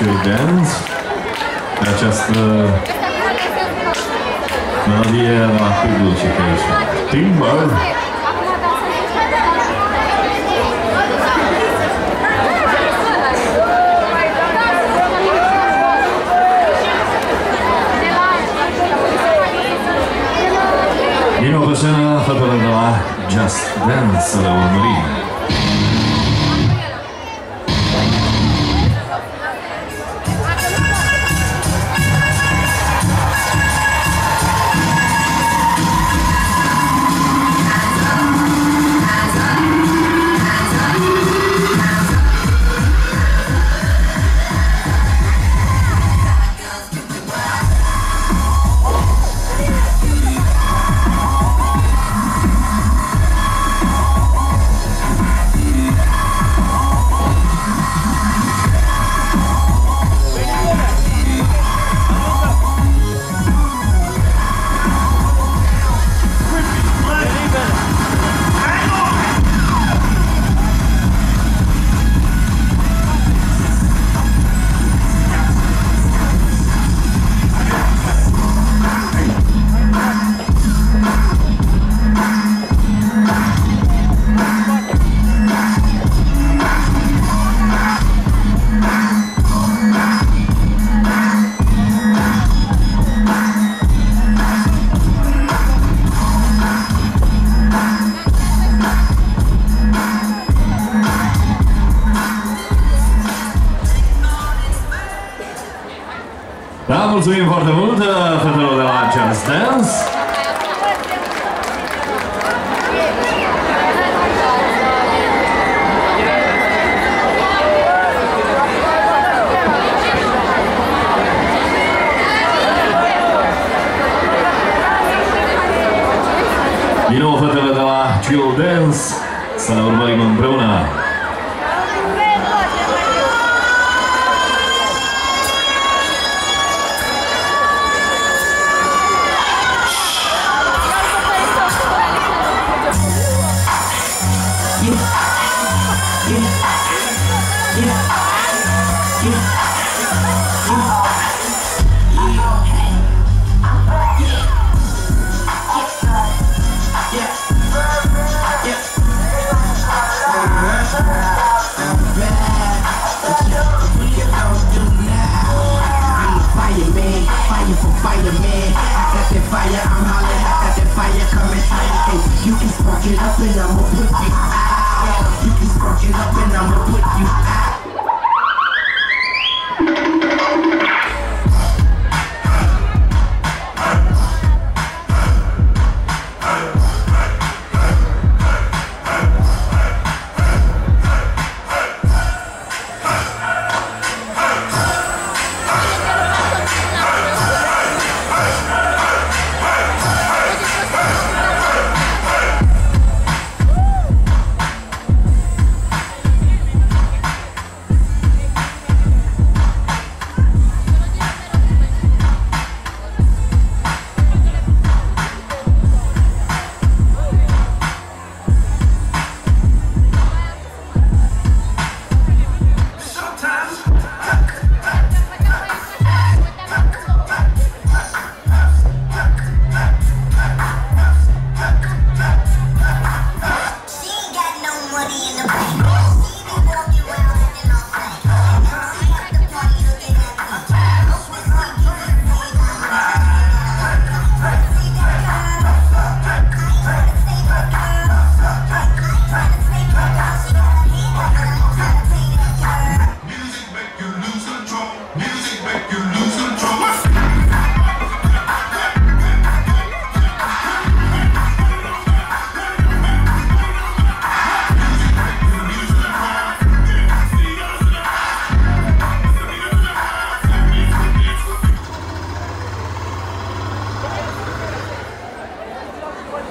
Chill Dance. Pe această melodie la Public Education. Timber. Din nou pe scenă, fetele de la Just Dance să le urmărim. Mulțumim foarte mult uh, fetelor de la Just Dance. Fireman. I got that fire, I'm hollering. I got that fire coming. Hey, you can spark it up and I'ma put you out. You can spark it up and I'ma put you out.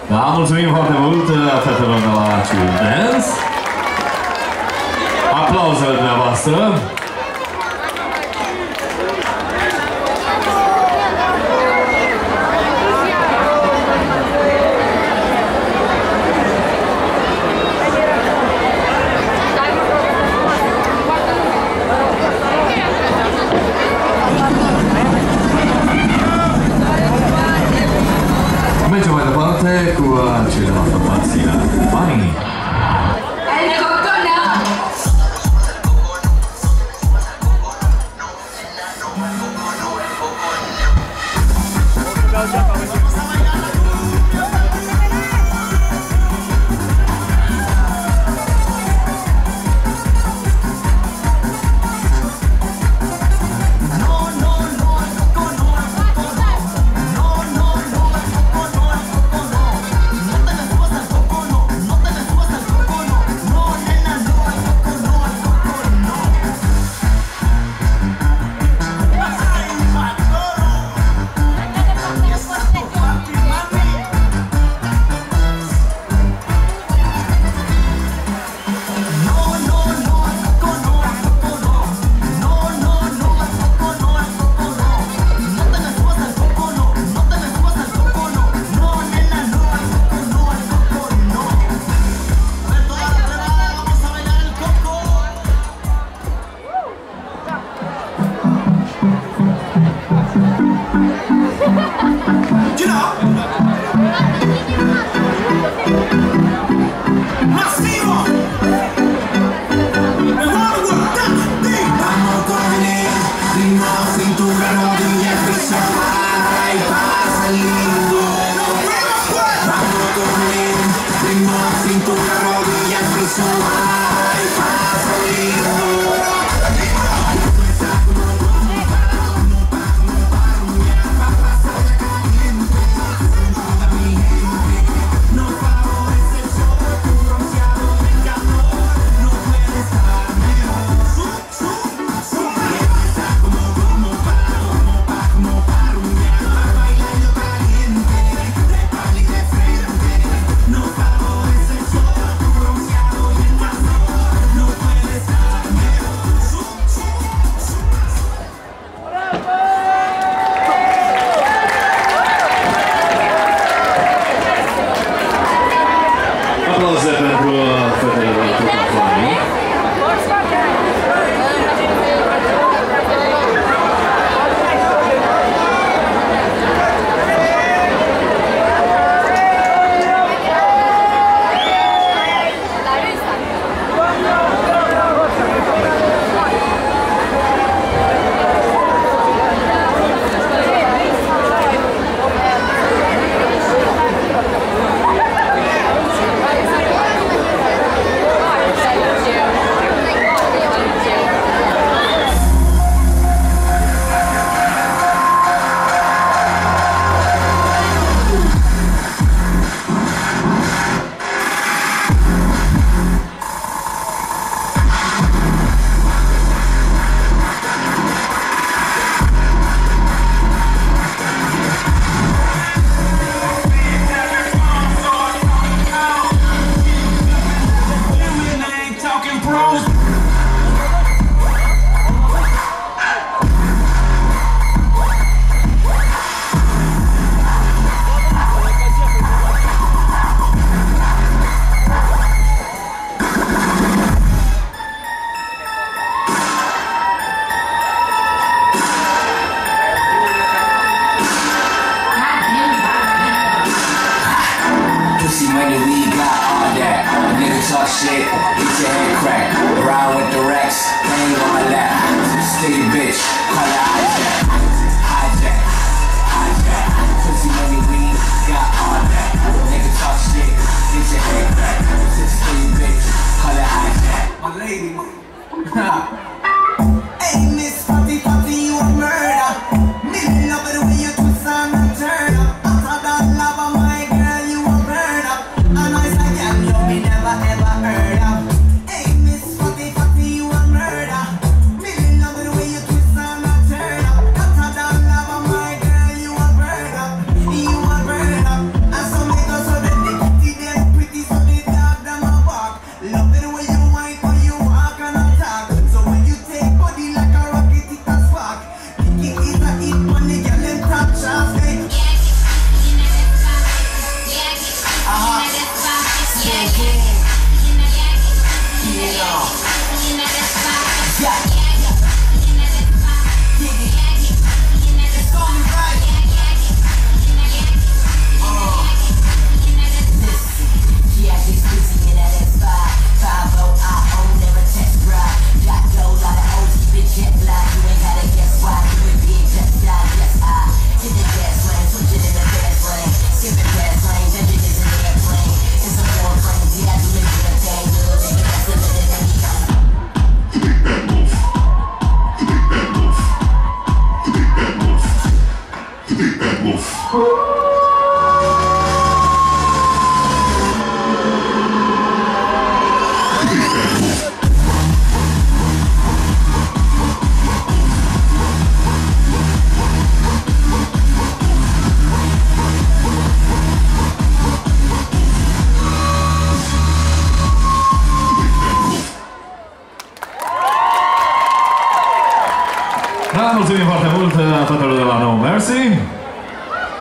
Da, mulțumim foarte mult uh, fetelor de la Chill Dance. Aplauzele dumneavoastră. money, we got all that. A nigga talk shit, get your head cracked. Ride with the racks, hang on my lap. Sticky bitch, call her on. Yeah. Agora sim!